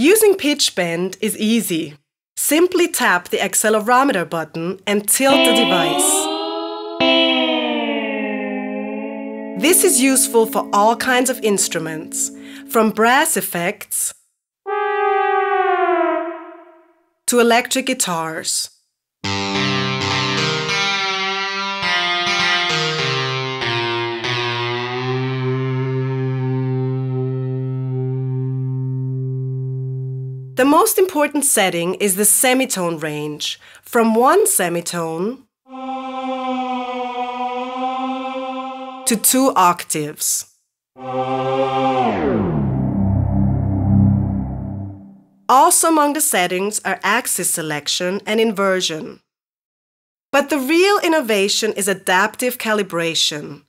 Using pitch bend is easy. Simply tap the accelerometer button and tilt the device. This is useful for all kinds of instruments, from brass effects to electric guitars. The most important setting is the semitone range, from one semitone to two octaves. Also among the settings are axis selection and inversion. But the real innovation is adaptive calibration.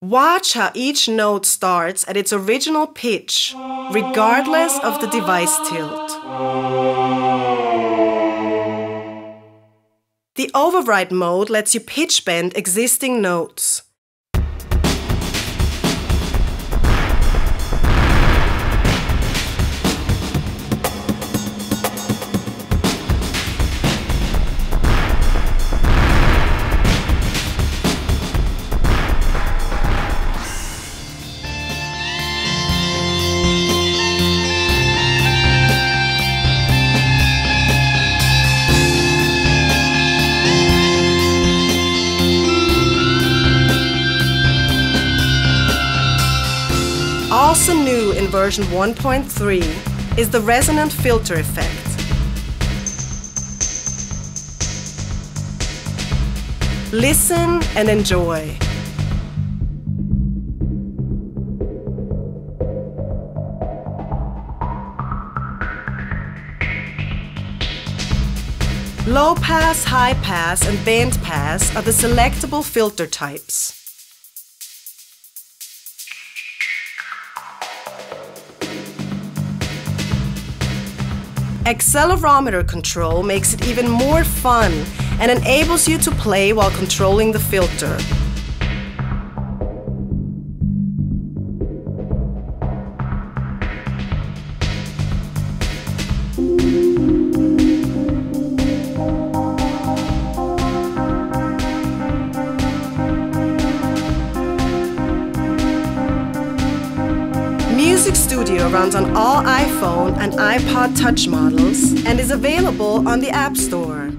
Watch how each note starts at its original pitch, regardless of the device tilt. The override mode lets you pitch bend existing notes. Also new in version 1.3 is the resonant filter effect. Listen and enjoy. Low pass, high pass, and band pass are the selectable filter types. Accelerometer control makes it even more fun and enables you to play while controlling the filter. Music Studio runs on all iPhone and iPod Touch models and is available on the App Store.